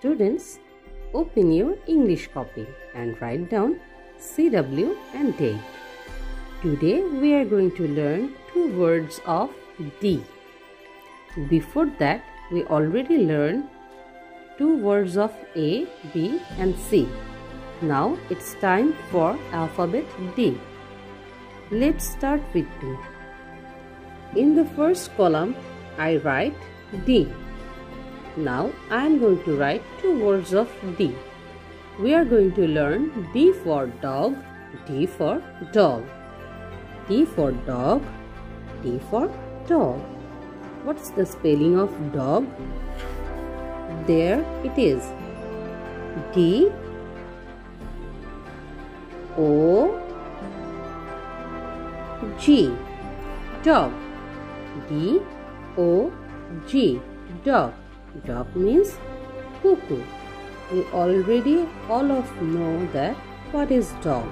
Students, open your English copy and write down CW and date. Today we are going to learn two words of D. Before that, we already learned two words of A, B and C. Now it's time for alphabet D. Let's start with D. In the first column, I write D. Now I am going to write two words of D. We are going to learn D for dog, D for dog, D for dog, D for dog. What's the spelling of dog? There it is. D O G dog D O G dog Dog means cuckoo. We already all of know that what is dog.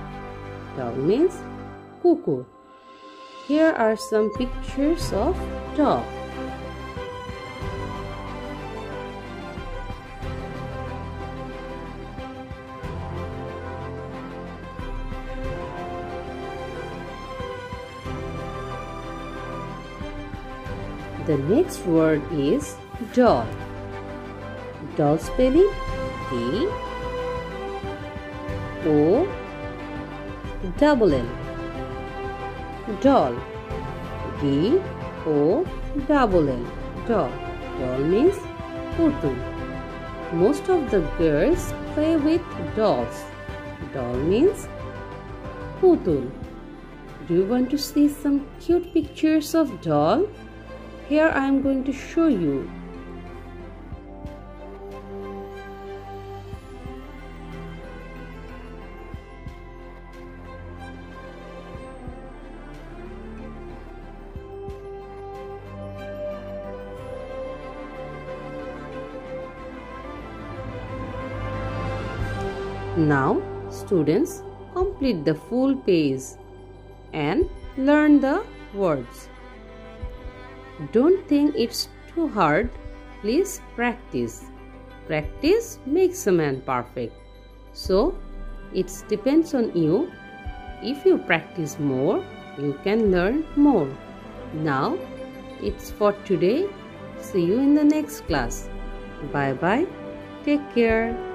Dog means cuckoo. Here are some pictures of dog. The next word is doll. Doll spelling D O double L. Doll D O double L. Doll. Doll means putul. Most of the girls play with dolls. Doll means putul. Do you want to see some cute pictures of doll? Here I am going to show you Now, students complete the full page and learn the words. Don't think it's too hard. Please practice. Practice makes a man perfect. So, it depends on you. If you practice more, you can learn more. Now, it's for today. See you in the next class. Bye bye. Take care.